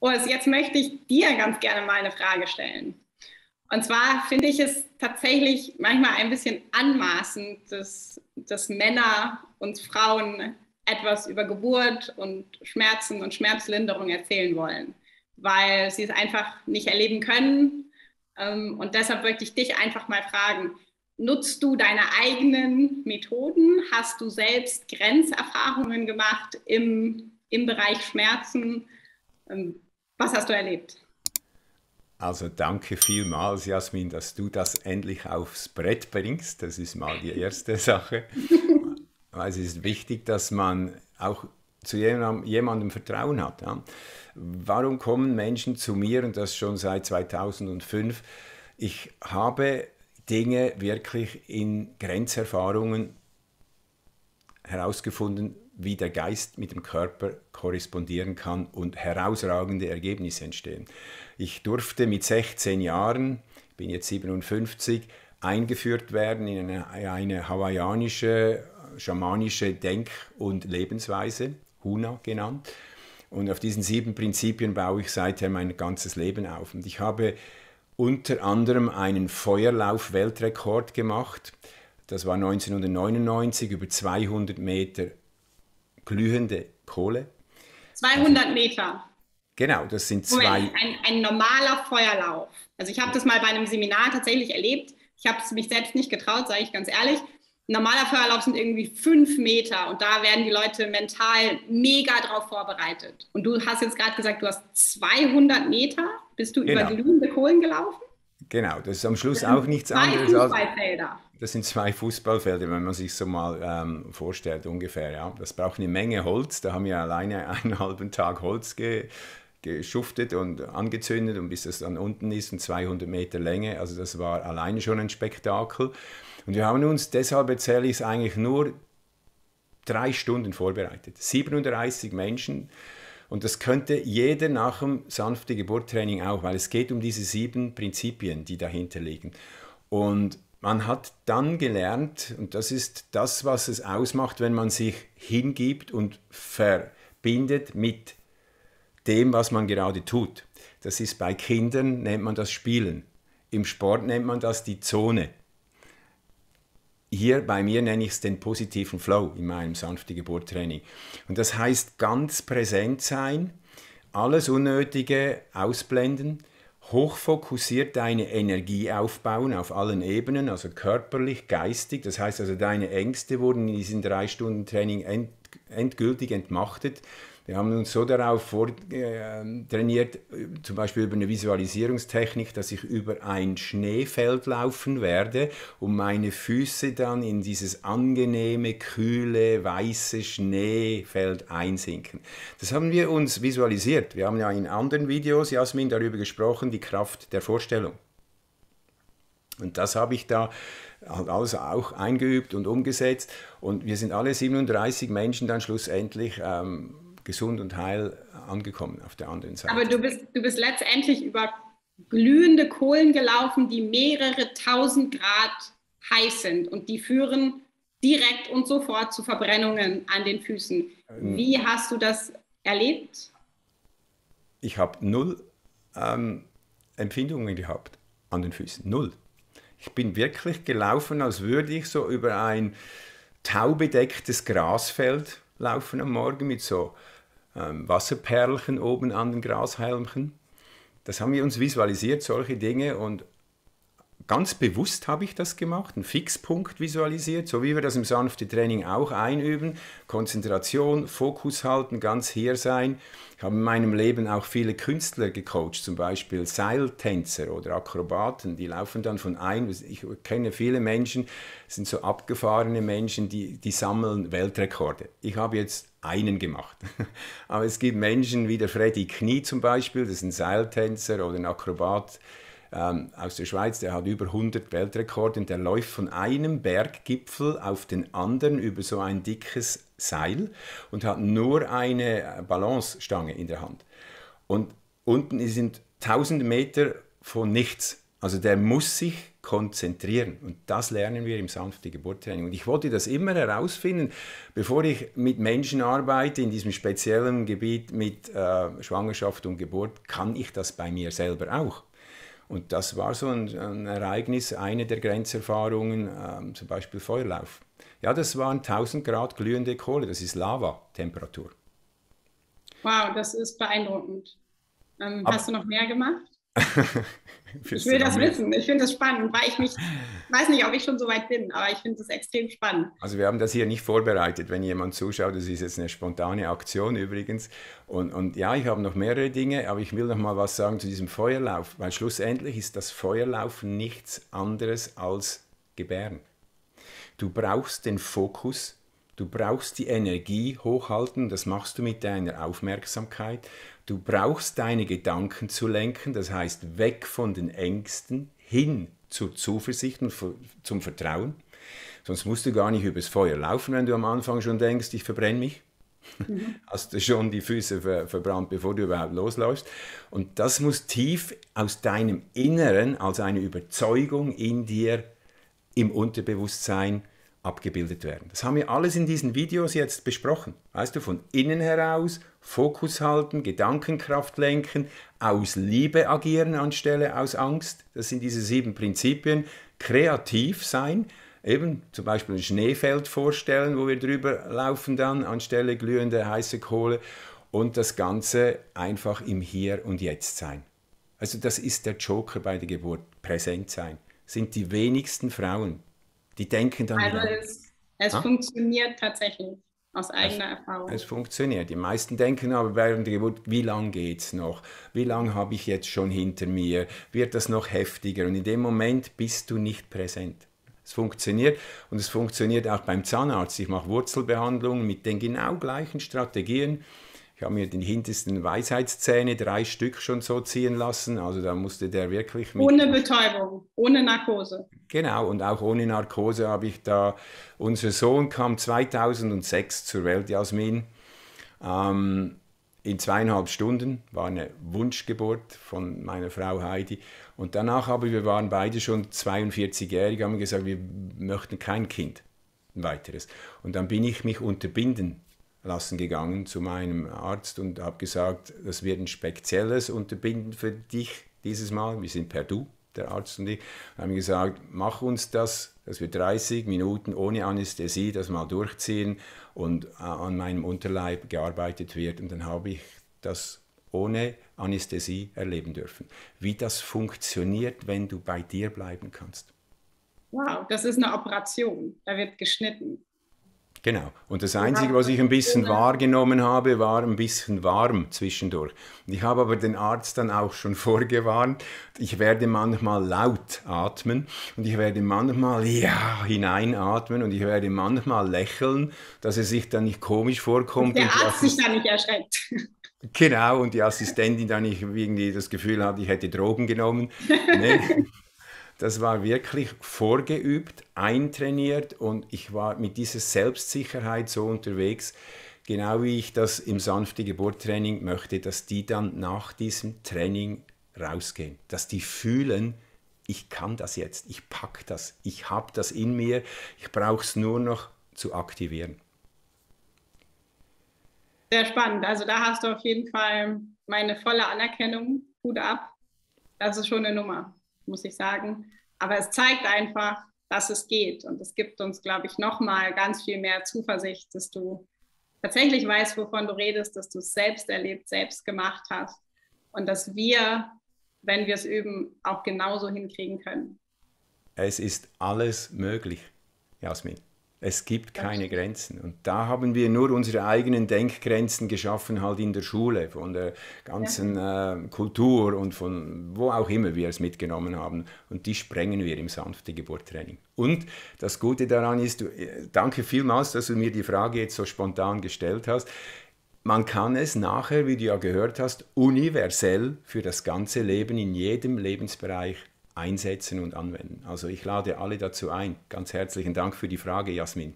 Urs, jetzt möchte ich dir ganz gerne mal eine Frage stellen. Und zwar finde ich es tatsächlich manchmal ein bisschen anmaßend, dass, dass Männer und Frauen etwas über Geburt und Schmerzen und Schmerzlinderung erzählen wollen, weil sie es einfach nicht erleben können. Ähm, und deshalb möchte ich dich einfach mal fragen, nutzt du deine eigenen Methoden? Hast du selbst Grenzerfahrungen gemacht im, im Bereich Schmerzen? Was hast du erlebt? Also danke vielmals, Jasmin, dass du das endlich aufs Brett bringst. Das ist mal die erste Sache. Es ist wichtig, dass man auch zu jemandem, jemandem Vertrauen hat. Ja. Warum kommen Menschen zu mir und das schon seit 2005? Ich habe Dinge wirklich in Grenzerfahrungen herausgefunden, wie der Geist mit dem Körper korrespondieren kann und herausragende Ergebnisse entstehen. Ich durfte mit 16 Jahren, bin jetzt 57, eingeführt werden in eine, eine hawaiianische, schamanische Denk- und Lebensweise, Huna genannt. Und auf diesen sieben Prinzipien baue ich seither mein ganzes Leben auf. Und ich habe unter anderem einen Feuerlauf-Weltrekord gemacht. Das war 1999 über 200 Meter glühende Kohle. 200 Meter. Genau, das sind zwei. Moment, ein, ein normaler Feuerlauf. Also ich habe das mal bei einem Seminar tatsächlich erlebt. Ich habe es mich selbst nicht getraut, sage ich ganz ehrlich. Ein normaler Feuerlauf sind irgendwie fünf Meter und da werden die Leute mental mega drauf vorbereitet. Und du hast jetzt gerade gesagt, du hast 200 Meter. Bist du genau. über glühende Kohlen gelaufen? Genau, das ist am Schluss auch nichts anderes als. Das sind zwei Fußballfelder, wenn man sich so mal ähm, vorstellt, ungefähr. Ja. Das braucht eine Menge Holz. Da haben wir alleine einen halben Tag Holz ge geschuftet und angezündet und bis das dann unten ist und 200 Meter Länge. Also das war alleine schon ein Spektakel. Und wir haben uns, deshalb erzähle ich es eigentlich nur drei Stunden vorbereitet. 37 Menschen. Und das könnte jeder nach dem sanfte Geburttraining auch, weil es geht um diese sieben Prinzipien, die dahinter liegen. Und man hat dann gelernt, und das ist das, was es ausmacht, wenn man sich hingibt und verbindet mit dem, was man gerade tut. Das ist bei Kindern, nennt man das Spielen. Im Sport nennt man das die Zone. Hier bei mir nenne ich es den positiven Flow in meinem sanfte Geburttraining. Und das heißt ganz präsent sein, alles Unnötige ausblenden, hochfokussiert deine Energie aufbauen auf allen Ebenen, also körperlich, geistig. Das heißt also, deine Ängste wurden in diesem drei Stunden Training end, endgültig entmachtet. Wir haben uns so darauf vor, äh, trainiert, zum Beispiel über eine Visualisierungstechnik, dass ich über ein Schneefeld laufen werde und meine Füße dann in dieses angenehme, kühle, weiße Schneefeld einsinken. Das haben wir uns visualisiert. Wir haben ja in anderen Videos, Jasmin, darüber gesprochen, die Kraft der Vorstellung. Und das habe ich da halt alles auch eingeübt und umgesetzt. Und wir sind alle 37 Menschen dann schlussendlich ähm, gesund und heil angekommen auf der anderen Seite. Aber du bist, du bist letztendlich über glühende Kohlen gelaufen, die mehrere tausend Grad heiß sind und die führen direkt und sofort zu Verbrennungen an den Füßen. Ähm. Wie hast du das erlebt? Ich habe null ähm, Empfindungen gehabt an den Füßen. Null. Ich bin wirklich gelaufen, als würde ich so über ein taubedecktes Grasfeld laufen am Morgen mit so ähm, Wasserperlchen oben an den Grashalmchen. Das haben wir uns visualisiert, solche Dinge. Und ganz bewusst habe ich das gemacht, einen Fixpunkt visualisiert, so wie wir das im sanfte Training auch einüben. Konzentration, Fokus halten, ganz hier sein. Ich habe in meinem Leben auch viele Künstler gecoacht, zum Beispiel Seiltänzer oder Akrobaten, die laufen dann von ein. Ich kenne viele Menschen, sind so abgefahrene Menschen, die, die sammeln Weltrekorde. Ich habe jetzt einen gemacht. Aber es gibt Menschen wie der Freddy Knie zum Beispiel, das ist ein Seiltänzer oder ein Akrobat ähm, aus der Schweiz, der hat über 100 Weltrekorde und der läuft von einem Berggipfel auf den anderen über so ein dickes Seil und hat nur eine Balancestange in der Hand. Und unten sind tausende Meter von nichts. Also der muss sich konzentrieren und das lernen wir im sanfte Geburtstraining. Und ich wollte das immer herausfinden, bevor ich mit Menschen arbeite in diesem speziellen Gebiet mit äh, Schwangerschaft und Geburt, kann ich das bei mir selber auch. Und das war so ein, ein Ereignis, eine der Grenzerfahrungen, äh, zum Beispiel Feuerlauf. Ja, das waren 1000 Grad glühende Kohle, das ist Lava-Temperatur. Wow, das ist beeindruckend. Ähm, hast du noch mehr gemacht? Ich will das wissen. Ich finde das spannend, weil ich mich, weiß nicht, ob ich schon so weit bin, aber ich finde das extrem spannend. Also wir haben das hier nicht vorbereitet, wenn jemand zuschaut. Das ist jetzt eine spontane Aktion übrigens. Und, und ja, ich habe noch mehrere Dinge, aber ich will noch mal was sagen zu diesem Feuerlauf, weil schlussendlich ist das Feuerlaufen nichts anderes als Gebären. Du brauchst den Fokus, du brauchst die Energie hochhalten, das machst du mit deiner Aufmerksamkeit. Du brauchst deine Gedanken zu lenken, das heißt weg von den Ängsten hin zur Zuversicht und zum Vertrauen. Sonst musst du gar nicht übers Feuer laufen, wenn du am Anfang schon denkst, ich verbrenne mich. Mhm. Hast du schon die Füße ver verbrannt, bevor du überhaupt losläufst. Und das muss tief aus deinem Inneren als eine Überzeugung in dir im Unterbewusstsein abgebildet werden. Das haben wir alles in diesen Videos jetzt besprochen. Weißt du, von innen heraus, Fokus halten, Gedankenkraft lenken, aus Liebe agieren anstelle aus Angst. Das sind diese sieben Prinzipien. Kreativ sein, eben zum Beispiel ein Schneefeld vorstellen, wo wir drüber laufen dann, anstelle glühende heiße Kohle. Und das Ganze einfach im Hier und Jetzt sein. Also das ist der Joker bei der Geburt, präsent sein. Sind die wenigsten Frauen, die denken dann also wieder. Es, es funktioniert tatsächlich aus eigener es, Erfahrung. Es funktioniert. Die meisten denken aber während der Geburt, wie lange geht es noch? Wie lange habe ich jetzt schon hinter mir? Wird das noch heftiger? Und in dem Moment bist du nicht präsent. Es funktioniert und es funktioniert auch beim Zahnarzt. Ich mache Wurzelbehandlungen mit den genau gleichen Strategien. Ich habe mir den hintersten Weisheitszähne, drei Stück schon so ziehen lassen. Also da musste der wirklich mit. Ohne Betäubung, ohne Narkose. Genau, und auch ohne Narkose habe ich da. Unser Sohn kam 2006 zur Welt, Jasmin. Ähm, in zweieinhalb Stunden war eine Wunschgeburt von meiner Frau Heidi. Und danach aber, wir waren beide schon 42-jährig, haben gesagt, wir möchten kein Kind, ein weiteres. Und dann bin ich mich unterbinden lassen gegangen zu meinem Arzt und habe gesagt, das wird ein spezielles Unterbinden für dich dieses Mal. Wir sind per Du, der Arzt und ich. Und haben gesagt, mach uns das, dass wir 30 Minuten ohne Anästhesie das mal durchziehen und äh, an meinem Unterleib gearbeitet wird. Und dann habe ich das ohne Anästhesie erleben dürfen. Wie das funktioniert, wenn du bei dir bleiben kannst. Wow, das ist eine Operation. Da wird geschnitten. Genau. Und das Einzige, was ich ein bisschen wahrgenommen habe, war ein bisschen warm zwischendurch. Ich habe aber den Arzt dann auch schon vorgewarnt, ich werde manchmal laut atmen und ich werde manchmal ja hineinatmen und ich werde manchmal lächeln, dass es sich dann nicht komisch vorkommt. Und der Arzt sich dann nicht erschreckt. Genau, und die Assistentin dann nicht irgendwie das Gefühl hat, ich hätte Drogen genommen. Nee. Das war wirklich vorgeübt, eintrainiert und ich war mit dieser Selbstsicherheit so unterwegs, genau wie ich das im sanfte Geburttraining möchte, dass die dann nach diesem Training rausgehen, dass die fühlen, ich kann das jetzt, ich packe das, ich habe das in mir, ich brauche es nur noch zu aktivieren. Sehr spannend. Also da hast du auf jeden Fall meine volle Anerkennung. Hut ab. Das ist schon eine Nummer muss ich sagen. Aber es zeigt einfach, dass es geht. Und es gibt uns, glaube ich, nochmal ganz viel mehr Zuversicht, dass du tatsächlich weißt, wovon du redest, dass du es selbst erlebt, selbst gemacht hast. Und dass wir, wenn wir es üben, auch genauso hinkriegen können. Es ist alles möglich, Jasmin. Es gibt keine Grenzen. Und da haben wir nur unsere eigenen Denkgrenzen geschaffen, halt in der Schule, von der ganzen ja. äh, Kultur und von wo auch immer wir es mitgenommen haben. Und die sprengen wir im sanfte Geburttraining. Und das Gute daran ist, du, äh, danke vielmals, dass du mir die Frage jetzt so spontan gestellt hast. Man kann es nachher, wie du ja gehört hast, universell für das ganze Leben in jedem Lebensbereich einsetzen und anwenden. Also ich lade alle dazu ein. Ganz herzlichen Dank für die Frage, Jasmin.